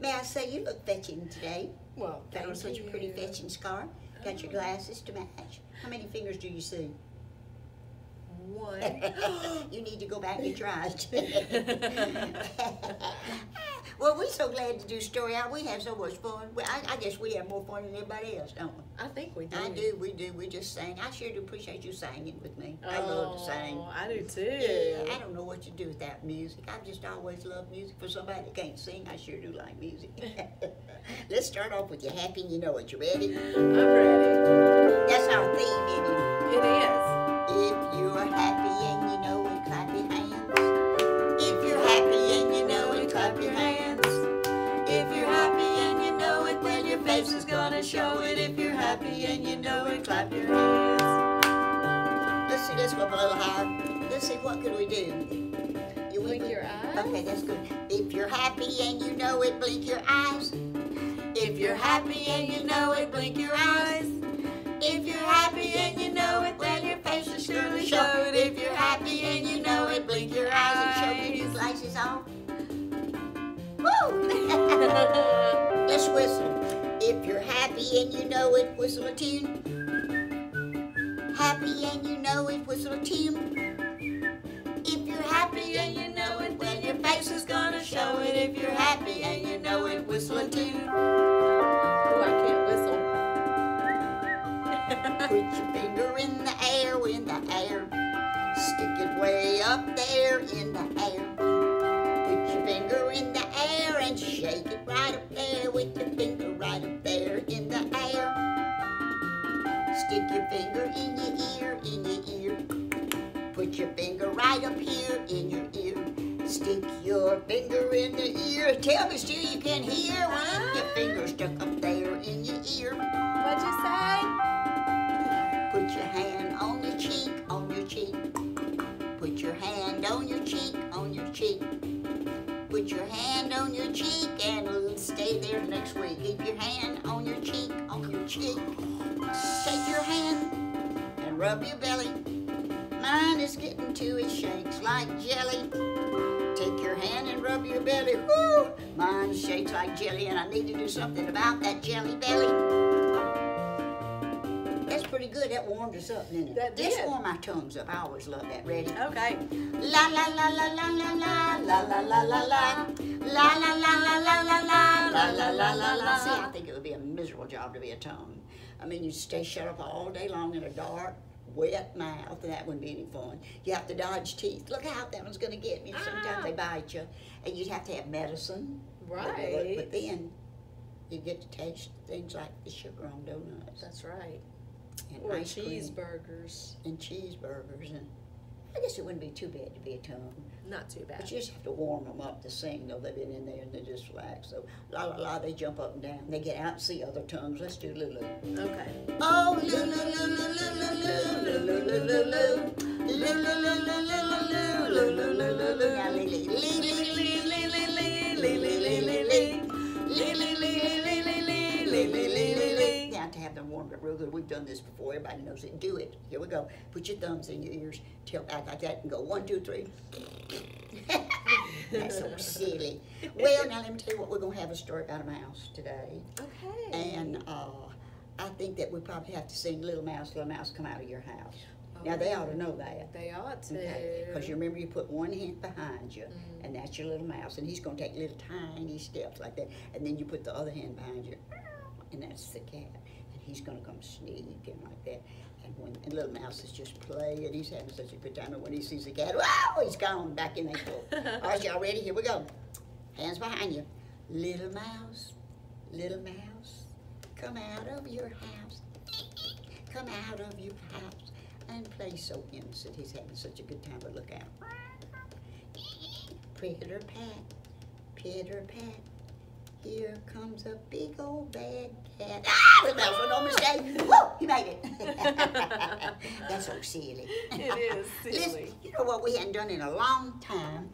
May I say you look fetching today? Well, Got on such a pretty fetching scarf. Got your glasses to match. How many fingers do you see? One. you need to go back and try checked. well, we're so glad to do Story Hour. We have so much fun. Well, I, I guess we have more fun than everybody else, don't we? I think we do. I do, we do. We just sing. I sure do appreciate you singing with me. I love to oh, sing. Oh, I do too. Yeah, I don't know what to do without music. I've just always love music. For somebody that can't sing, I sure do like music. Let's start off with you happy and you know it. You ready? I'm ready. That's our theme, it? It is. Face is gonna show it. If you're happy and you know it, clap your hands. Let's see this one a little higher. Let's see, what could we do? You Blink your eyes. Okay, that's good. If you're happy and you know it, blink your eyes. If you're happy and you know it, blink your eyes. If you're happy and you know it, then your face is surely show it. If you're happy and you know it, blink your eyes and show your new glasses on. Woo! Let's whistle. If you're happy and you know it, whistle a tune. Happy and you know it, whistle a tune. If you're happy and you know it, then your face is gonna show it. If you're happy and you know it, whistle a tune. Oh, I can't whistle. Put your finger in the air, in the air. Stick it way up there in the air. Finger in your ear, in your ear. Put your finger right up here in your ear. Stick your finger in the ear. Tell me, still you can hear when your ah. finger's stuck up there in your ear. What'd you say? Put your hand on your cheek, on your cheek. Put your hand on your cheek, on your cheek. Put your hand on your cheek and stay there next week. Keep your hand rub your belly. Mine is getting to it shakes like jelly. Take your hand and rub your belly. Woo! Mine shakes like jelly, and I need to do something about that jelly belly. That's pretty good. That warmed us up, didn't it? That did. warm our tongues up. I always love that. Ready? Okay. La la la la la la la la la la la la La la la la la la la la la la la la See, I think it would be a miserable job to be a tongue. I mean, you stay shut up all day long in a dark, wet mouth, and that wouldn't be any fun. You have to dodge teeth. Look how that one's going to get me. Sometimes they ah. bite you. And you'd have to have medicine. But- But, Right. but then you get to taste things like the sugar on donuts That's right. and Or cheeseburgers. and cheeseburgers. And I guess it wouldn't be too bad to be a tongue. Not too bad. But you just have to warm them up to sing, though. They've been in there and they just relax. So, la la la, they jump up and down. They get out and see other tongues. Let's do Lulu. Okay. Oh, Lulu, Lulu, Lulu, Lulu, Lulu, Lulu. Lulu, Lulu, Lulu, Lulu, Lulu, Lulu. Have them warmed up real good, we've done this before. Everybody knows it. Do it. Here we go. Put your thumbs in your ears, tilt back like that, and go one, two, three. That's so silly. Well, now let me tell you what we're gonna have a story about a mouse today, Okay. and uh, I think that we probably have to sing "Little Mouse, Little Mouse, Come Out of Your House." Now they ought to know that. They ought to. Okay, because you remember you put one hand behind you, Mhm. and that's your little mouse, and he's going to take little tiny steps like that, and then you put the other hand behind you, and that's the cat, he's going to come sneaking like that, and when and little mouse is just playing, he's having such a good time, and when he sees the cat, wow, he's gone back in that hole. All right, y'all ready? Here we go. Hands behind you. Little mouse, little mouse, come out of your house. Come out of your house and play so innocent. He's having such a good time, but look out. Pitter pat, pitter pat. Here comes a big old bad cat. Ah, little mouse, no mistake. Whoa, he made it. That's so silly. It is Listen, silly. you know what we hadn't done in a long time?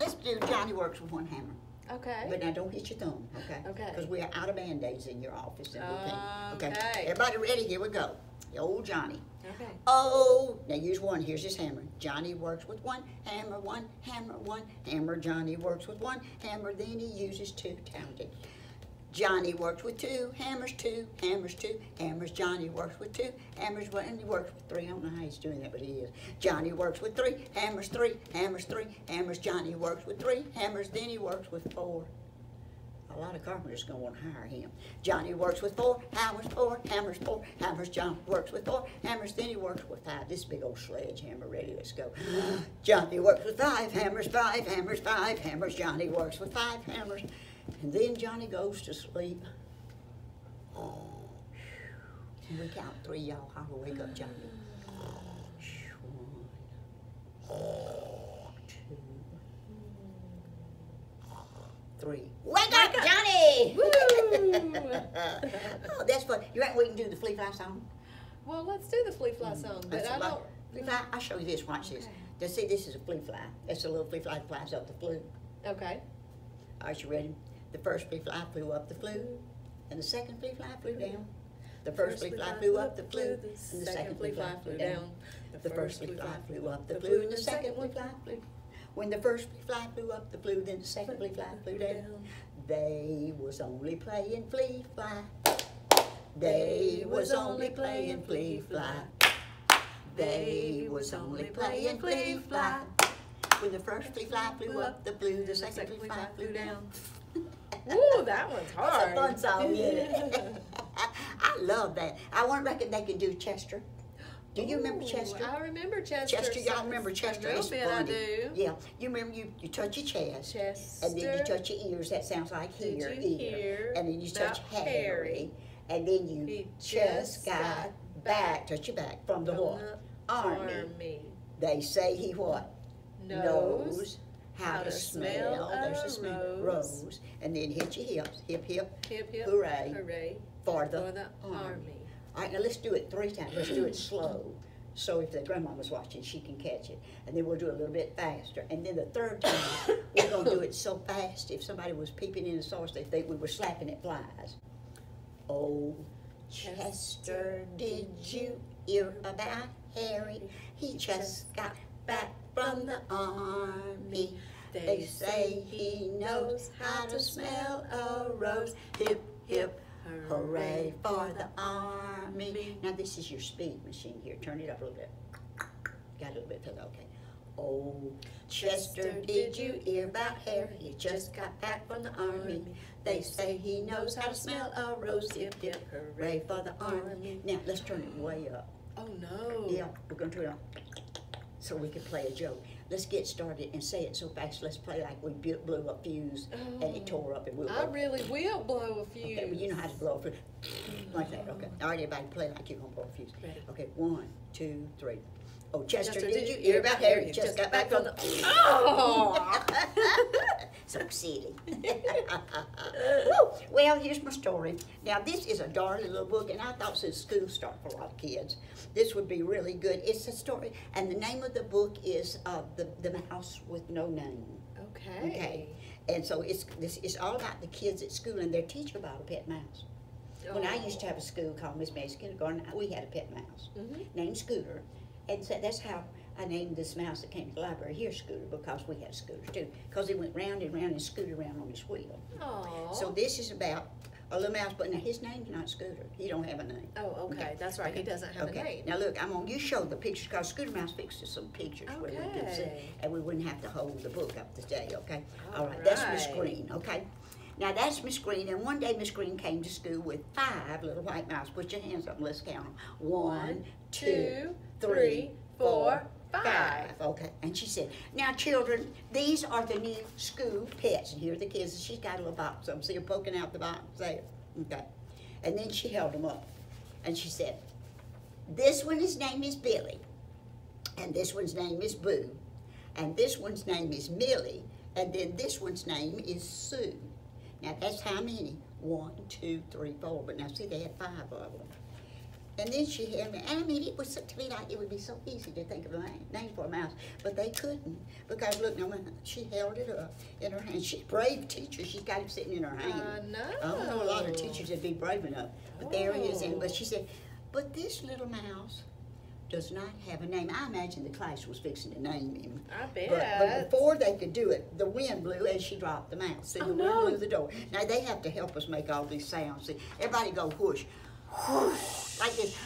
Let's do Johnny Works with one hammer. Okay. But now don't hit your thumb, okay? Okay. Because we're out of band-aids in your office and we can't. Okay. Everybody ready? Here we go. The old Johnny. Okay. Oh, now use one. Here's his hammer. Johnny works with one hammer, one hammer, one hammer. Johnny works with one hammer, then he uses two. Talented. Johnny works with two hammers, two hammers, two hammers. Johnny works with two hammers, one, and he works with three. I don't know how he's doing that, but he is. Johnny works with three hammers, three hammers, three hammers. Johnny works with three hammers, then he works with four. A lot of carpenters gonna want to hire him. Johnny works with four hammers, four hammers, four hammers. John works with four hammers, then he works with five. This big old sledgehammer ready, let's go. Johnny works with five hammers, five hammers, five hammers. Johnny works with five hammers. And then Johnny goes to sleep. Oh, we count three, y'all. I will wake up Johnny. One, two, three. Wake up, Wake up. Johnny! Woo! oh, that's fun. You reckon we can do the flea fly song? Well, let's do the flea fly mm, song, but That's I don't. Flea fly, I'll show you this. Watch this. Okay. Just see, this is a flea fly. That's a little flea fly that flies up the flue. Okay. Right, you ready? The first flea fly flew up the flue, and the second flea fly flew down. The first flea fly flew up the flue, and the second flea fly flew down. The first flea fly flew up the flue, and the second flea fly flew. When the first flea fly flew up the flue, then the second flea fly flew down. They was only playing flea fly. They was only playing flea fly. They was only playing flea fly. When the first flea fly flew up the flue, the second flea fly flew down. Ooh, that one's That's hard. a fun song? I love that. I want to reckon they can do Chester. Do you remember Chester? I remember Chester. Chester, y'all remember Chester? A little bit, I do. Yeah, you remember you, you touch your chest, Chester. and then you touch your ears. That sounds like Did here, ear, hear and then you touch Harry, Harry? and then you He just got got back. Touch your back from the From what? the Army. Army. They say he what? Knows how, how to to smell. smell There's a smell. rose. Rose, and then hit your hips. Hip hip. Hip hip. Hooray. Hooray. For the, For the army. army. All right, now let's do it three times. Let's do it slow. So if the grandmama's watching, she can catch it. And then we'll do it a little bit faster. And then the third time, we're gonna do it so fast, if somebody was peeping in the sauce, they think we were slapping at flies. Oh, Chester, did you hear about Harry? He just got back from the army. They say he knows how to smell a rose. Hip, hip, hooray for the army. Now this is your speed machine here. Turn it up a little bit. Got a little bit further, okay. Oh, Chester, did you hear about Harry? He just got back from the army. They say he knows how to smell a rose. Hip, hip, hooray for the army. Now let's turn it way up. Oh no. Yeah, we're gonna turn it up so we can play a joke. Let's get started and say it so fast. Let's play like we blew a fuse and it tore up and we'll oh, I go. really will blow a fuse. Okay, well, you know how to blow a fuse. Like that, okay. All right, everybody, play like you're gonna blow a fuse. Okay, one, two, three. Oh, Chester, Chester, did you hear about Harry? Just got back from the. Oh. so silly. Well, here's my story. Now, this is a darling little book, and I thought since school start for a lot of kids, this would be really good. It's a story, and the name of the book is uh, the the Mouse with No Name. Okay. Okay. And so it's this it's all about the kids at school and their teacher about a pet mouse. When I used to have a school called Miss Mays Kindergarten, we had a pet mouse Mhm. named Scooter. And so that's how I named this mouse that came to the library here Scooter because we had scooters too. Because he went round and round and scooted around on his wheel. Aw. So this is about a little mouse, but now his name's not Scooter. He don't have a name. Oh, okay. That's right. He doesn't have okay. a name. Now look, I'm gonna you show the pictures because Scooter Mouse fixed some pictures where we can see, and we wouldn't have to hold the book up today. Okay. All All right. That's Miss. Green. Okay. Now that's Miss Green, and one day Miss Green came to school with five little white mice. Put your hands up let's count them. One, two, three, four, five. Okay. And she said, "Now, children, these are the new school pets." And here are the kids. And she's got a little box of them. See her poking out the box there. Okay. And then she held them up, and she said, "This one, his name is Billy, and this one's name is Boo, and this one's name is Millie, and then this one's name is Sue." Now that's how many? One, two, three, four. But now see, they had five of them. And then she had me, and I mean, it was to me like it would be so easy to think of a name, for a mouse, but they couldn't because look, now when she held it up in her hand, she's a brave teacher. She's got it sitting in her hand. I know. I don't know a lot of teachers that'd be brave enough, but there he is. And but Oh. she said, but this little mouse does not have a name. I imagine the class was fixing to name him. I bet. But, but before they could do it, the wind blew and she dropped the mouse. And Oh, the no. wind blew the door. Now they have to help us make all these sounds. See, everybody go whoosh, like this,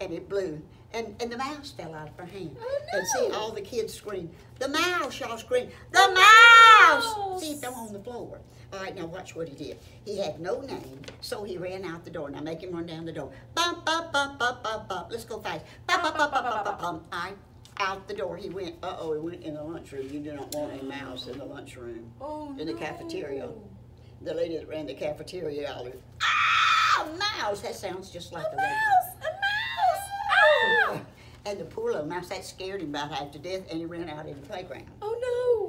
and it blew. And, and the mouse fell out of her hand. Oh, And see, all the kids scream, the mouse, y'all scream, the mouse! mouse! See, it fell on the floor. All right, now watch what he did. He had no name, so he ran out the door. Now make him run down the door. Bump, bump, bump, bump, bump, bump. Let's go fast. Bump, bump, bump, bump, bump, bump, bump. All right, out the door he went. Uh-oh, he went in the lunchroom. You do not want a mouse in the lunchroom. oh, in the no. cafeteria. The lady that ran the cafeteria hollered, ah, mouse! That sounds just like A the lady. mouse! A mouse! Oh! And the poor little mouse, that scared him about half to death, and he ran out in the playground. Oh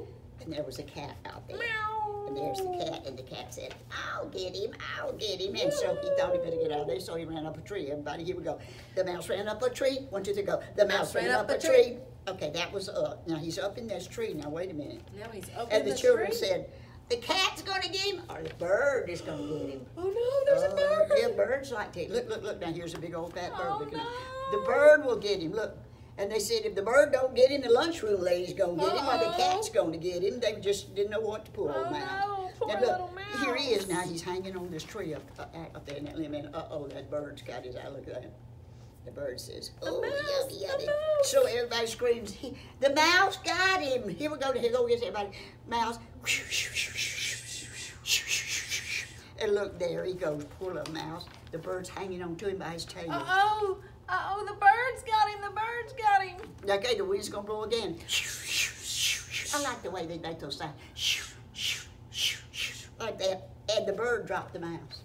no. And there was a cat out there. Meow! And there's the cat, and the cat said, I'll get him, I'll get him. And so he thought he better get out of there, so he ran up a tree. Everybody, here we go. The mouse ran up a tree. One, two, three, go. The mouse, ran, up, a tree. Okay, that was up. Now he's up in this tree. Now, wait a minute. Now he's up And in the, the children said, the cat's gonna get him, or the bird is gonna get him. Oh no, there's a Oh, bird. Yeah, birds like to. Look, look, look. Now here's a big old fat bird. Oh, looking no. The bird will get him. Look. And they said if the bird don't get him, the lunchroom lady's gonna get him, or the cat's gonna get him. They just didn't know what to pull. Oh, old mouse. no, poor Now, look, Here he is now. He's hanging on this tree up up, up there in that limb. And uh oh, that bird's got his eye. Look at that. The bird says, "Oh, mouse, yummy, the yummy." So everybody screams, "The mouse got him!" Here we go. Here go gets everybody. Mouse. And look there, he goes, poor little mouse. The bird's hanging on to him by his tail. Uh oh! Uh oh! The bird's got him! The bird's got him! Okay, the wind's gonna blow again. I like the way they make those sounds. Like that. And the bird dropped the mouse.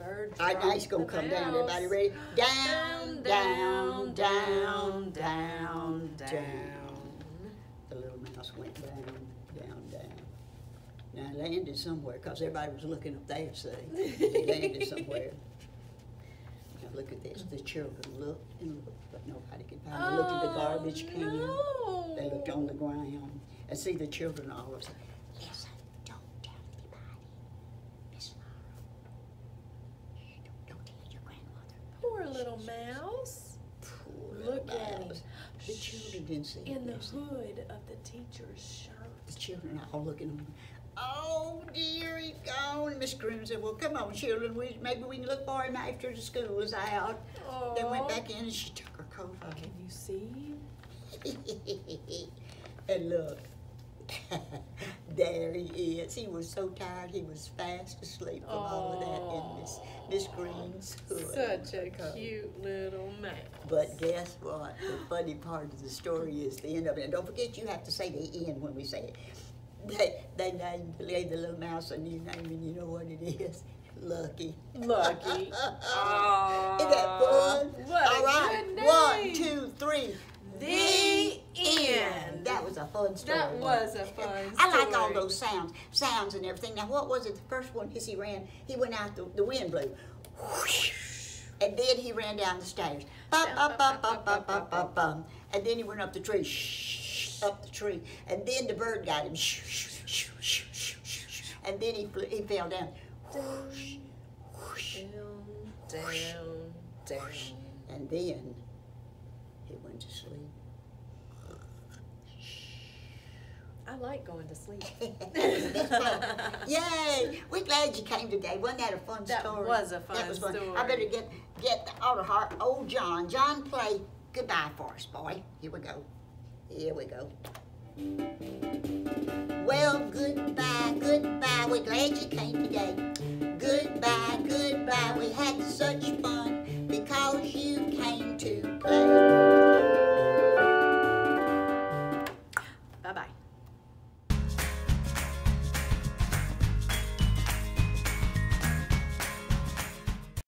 Bird. All right, now he's gonna come the down. Everybody ready? Down, down, down, down, down. down. The little mouse went down, down, down. Now landed somewhere because everybody was looking up there, see. He landed somewhere. Now look at this. The children looked and looked, but nobody could find him. They looked at the oh, garbage Oh, can. No. They looked on the ground. And see the children all of a sudden, listen, don't tell anybody. Miss Laura. Shh, Don't, don't tell your grandmother. Poor little mouse. Poor Look little at him. mouse. The children see In the did they? hood of the teacher's shirt. The children are all looking at him. Oh dear, he's gone. Miss Groom said, Well, come on, children. We, maybe we can look for him after the school is out. They went back in and she took her coat off. Can you see? and look, there he is. He was so tired, he was fast asleep from all of that in Miss Miss Green's hood. Such a cute little mouse. But guess what? The funny part of the story is the end of it. And don't forget, you have to say the end when we say it. They, they named gave the little mouse a new name, and you know what it is? Lucky. Lucky. Isn't that fun? What All right, name. two, three. The end. That was a fun story. That was a fun story. I like all those sounds, sounds and everything. Now, what was it? The first one, as he ran, he went out. The, the wind blew, and then he ran down the stairs. Bum, bum, bum, bum, bum, bum, bum, bum. And then he went up the tree, up the tree, and then the bird got him, and then he flew, he fell down. Down, down, down. And then he went to sleep. I like going to sleep. Yay! We're glad you came today. Wasn't that a fun That story? was a That fun was fun. I better get get the autoharp. Old John. John, play goodbye for us, boy. Here we go. Here we go. Well, goodbye, goodbye. We're glad you came today. Goodbye, goodbye. We had such fun because you came to play.